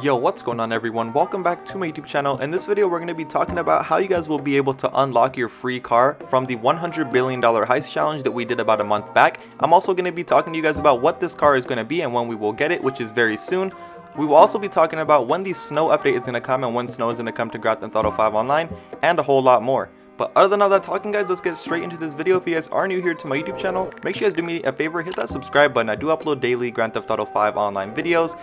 Yo, what's going on everyone? Welcome back to my YouTube channel. In this video, we're going to be talking about how you guys will be able to unlock your free car from the $100 billion heist challenge that we did about a month back. I'm also going to be talking to you guys about what this car is going to be and when we will get it, which is very soon. We will also be talking about when the snow update is going to come and when snow is going to come to Grand Theft Auto 5 Online, and a whole lot more. But other than all that talking guys, let's get straight into this video. If you guys are new here to my YouTube channel, make sure you guys do me a favor, hit that subscribe button. I do upload daily Grand Theft Auto 5 online videos,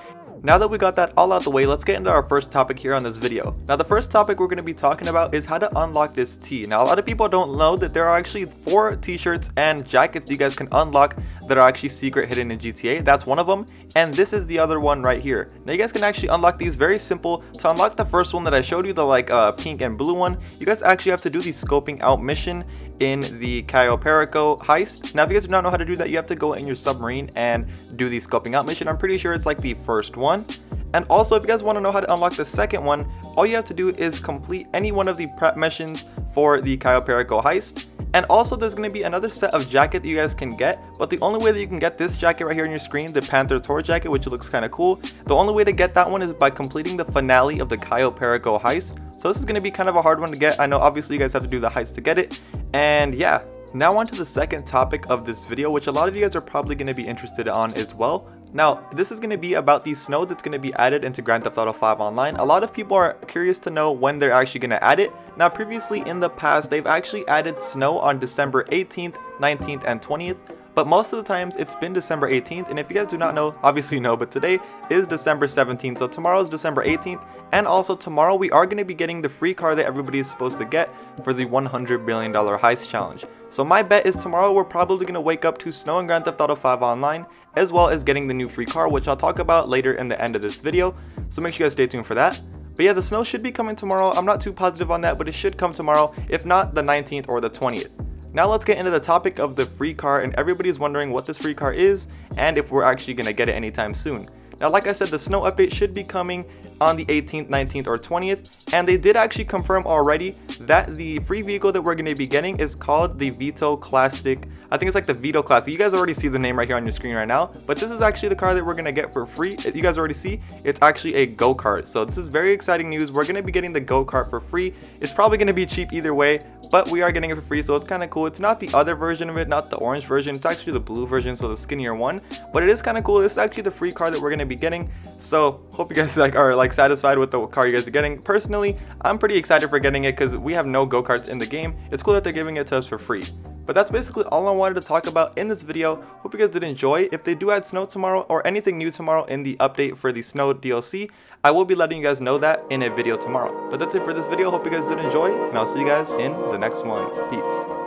now that we got that all out the way, let's get into our first topic here on this video. Now the first topic we're going to be talking about is how to unlock this tee. Now a lot of people don't know that there are actually four t-shirts and jackets that you guys can unlock that are actually secret hidden in GTA. That's one of them. And this is the other one right here. Now you guys can actually unlock these very simple. To unlock the first one that I showed you, the like uh, pink and blue one, you guys actually have to do the scoping out mission in the Cayo Perico heist. Now if you guys do not know how to do that, you have to go in your submarine and do the scoping out mission. I'm pretty sure it's like the first one. And also if you guys want to know how to unlock the second one, all you have to do is complete any one of the prep missions for the Cayo Perico heist and also there's going to be another set of jacket that you guys can get, but the only way that you can get this jacket right here on your screen, the Panther Tour jacket, which looks kind of cool, the only way to get that one is by completing the finale of the Cayo Perico heist. So this is going to be kind of a hard one to get. I know obviously you guys have to do the heist to get it. And yeah, now on to the second topic of this video, which a lot of you guys are probably going to be interested on as well, now, this is going to be about the snow that's going to be added into Grand Theft Auto 5 Online. A lot of people are curious to know when they're actually going to add it. Now, previously in the past, they've actually added snow on December 18th, 19th, and 20th. But most of the times it's been December 18th and if you guys do not know, obviously you know, but today is December 17th. So tomorrow is December 18th and also tomorrow we are going to be getting the free car that everybody is supposed to get for the $100 billion heist challenge. So my bet is tomorrow we're probably going to wake up to snow in Grand Theft Auto 5 Online as well as getting the new free car which I'll talk about later in the end of this video. So make sure you guys stay tuned for that. But yeah, the snow should be coming tomorrow. I'm not too positive on that, but it should come tomorrow, if not the 19th or the 20th. Now let's get into the topic of the free car and everybody's wondering what this free car is and if we're actually to get it anytime soon. Now like I said, the snow update should be coming on the 18th, 19th, or 20th, and they did actually confirm already that the free vehicle that we're going to be getting is called the Veto Classic. I think it's like the Veto Classic. You guys already see the name right here on your screen right now, but this is actually the car that we're going to get for free. You guys already see, it's actually a go-kart. So this is very exciting news. We're going to be getting the go-kart for free. It's probably going to be cheap either way, but we are getting it for free, so it's kind of cool. It's not the other version of it, not the orange version. It's actually the blue version, so the skinnier one, but it is kind of cool. This is actually the free car that we're going to be getting, so hope you guys like are like satisfied with the car you guys are getting. Personally, I'm pretty excited for getting it because we have no go-karts in the game. It's cool that they're giving it to us for free. But that's basically all I wanted to talk about in this video. Hope you guys did enjoy. If they do add snow tomorrow or anything new tomorrow in the update for the snow DLC, I will be letting you guys know that in a video tomorrow. But that's it for this video. Hope you guys did enjoy and I'll see you guys in the next one. Peace.